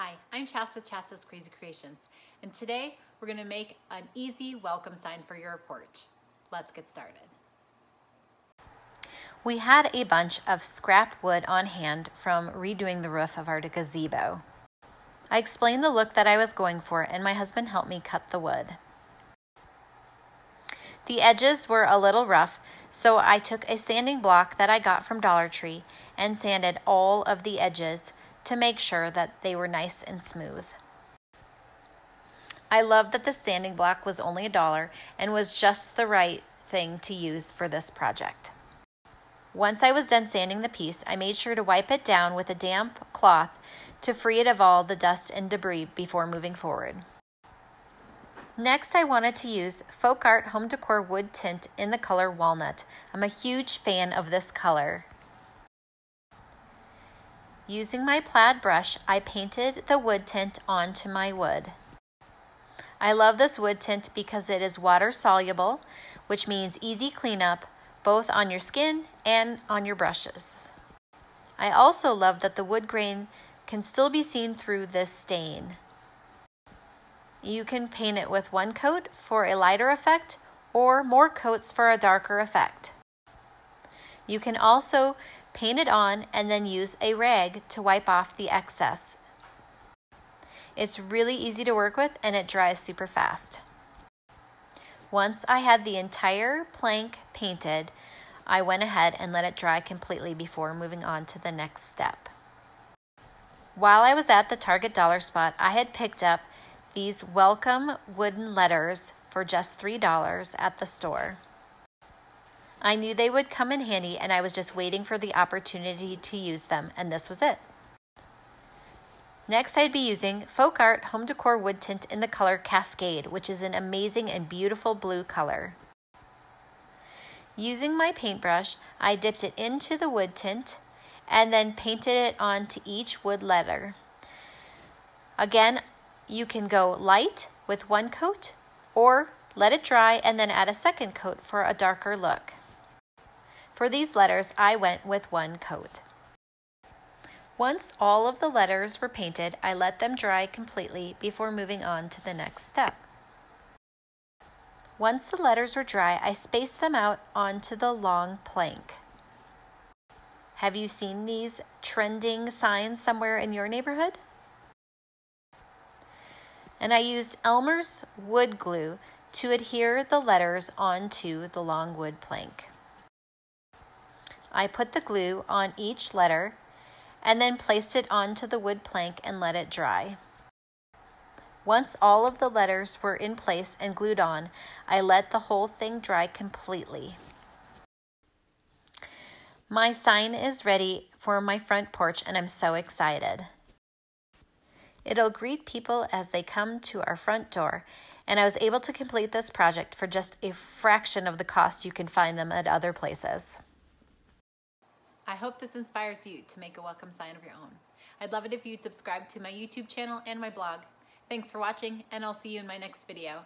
Hi, I'm Chas with Chas's Crazy Creations, and today we're gonna make an easy welcome sign for your porch. Let's get started. We had a bunch of scrap wood on hand from redoing the roof of our gazebo. I explained the look that I was going for, and my husband helped me cut the wood. The edges were a little rough, so I took a sanding block that I got from Dollar Tree and sanded all of the edges to make sure that they were nice and smooth. I love that the sanding block was only a dollar and was just the right thing to use for this project. Once I was done sanding the piece, I made sure to wipe it down with a damp cloth to free it of all the dust and debris before moving forward. Next, I wanted to use Folk Art Home Decor Wood Tint in the color Walnut. I'm a huge fan of this color. Using my plaid brush, I painted the wood tint onto my wood. I love this wood tint because it is water soluble, which means easy cleanup both on your skin and on your brushes. I also love that the wood grain can still be seen through this stain. You can paint it with one coat for a lighter effect or more coats for a darker effect. You can also paint it on, and then use a rag to wipe off the excess. It's really easy to work with and it dries super fast. Once I had the entire plank painted, I went ahead and let it dry completely before moving on to the next step. While I was at the Target dollar spot, I had picked up these welcome wooden letters for just $3 at the store. I knew they would come in handy and I was just waiting for the opportunity to use them, and this was it. Next, I'd be using Folk Art Home Decor Wood Tint in the color Cascade, which is an amazing and beautiful blue color. Using my paintbrush, I dipped it into the wood tint and then painted it onto each wood letter. Again, you can go light with one coat or let it dry and then add a second coat for a darker look. For these letters, I went with one coat. Once all of the letters were painted, I let them dry completely before moving on to the next step. Once the letters were dry, I spaced them out onto the long plank. Have you seen these trending signs somewhere in your neighborhood? And I used Elmer's wood glue to adhere the letters onto the long wood plank. I put the glue on each letter and then placed it onto the wood plank and let it dry. Once all of the letters were in place and glued on, I let the whole thing dry completely. My sign is ready for my front porch and I'm so excited. It'll greet people as they come to our front door, and I was able to complete this project for just a fraction of the cost you can find them at other places. I hope this inspires you to make a welcome sign of your own. I'd love it if you'd subscribe to my YouTube channel and my blog. Thanks for watching, and I'll see you in my next video.